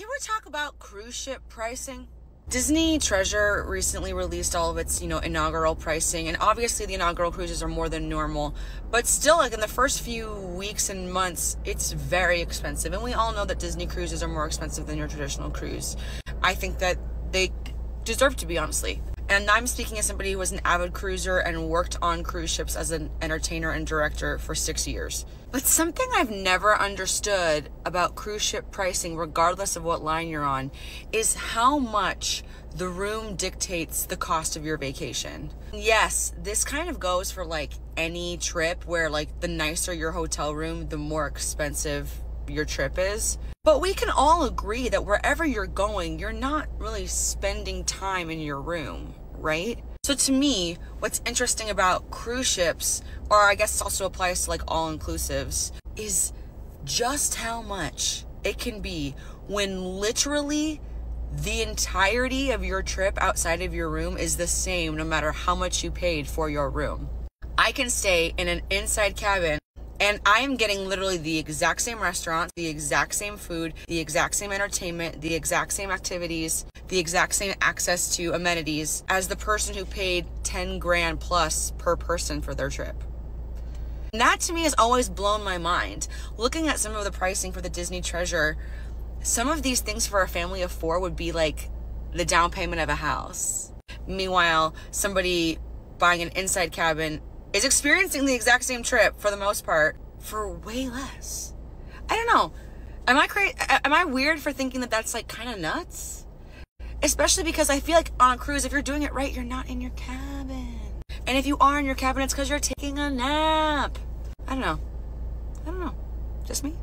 Can we talk about cruise ship pricing? Disney Treasure recently released all of its, you know, inaugural pricing, and obviously the inaugural cruises are more than normal, but still, like in the first few weeks and months, it's very expensive, and we all know that Disney cruises are more expensive than your traditional cruise. I think that they deserve to be, honestly. And I'm speaking as somebody who was an avid cruiser and worked on cruise ships as an entertainer and director for six years. But something I've never understood about cruise ship pricing, regardless of what line you're on, is how much the room dictates the cost of your vacation. Yes, this kind of goes for like any trip where, like, the nicer your hotel room, the more expensive your trip is. But we can all agree that wherever you're going, you're not really spending time in your room right? So to me, what's interesting about cruise ships, or I guess also applies to like all inclusives, is just how much it can be when literally the entirety of your trip outside of your room is the same no matter how much you paid for your room. I can stay in an inside cabin and I am getting literally the exact same restaurant, the exact same food, the exact same entertainment, the exact same activities, the exact same access to amenities as the person who paid 10 grand plus per person for their trip. And that to me has always blown my mind. Looking at some of the pricing for the Disney Treasure, some of these things for a family of four would be like the down payment of a house. Meanwhile, somebody buying an inside cabin is experiencing the exact same trip for the most part for way less. I don't know. Am I crazy? Am I weird for thinking that that's like kind of nuts? Especially because I feel like on a cruise, if you're doing it right, you're not in your cabin. And if you are in your cabin, it's because you're taking a nap. I don't know. I don't know. Just me?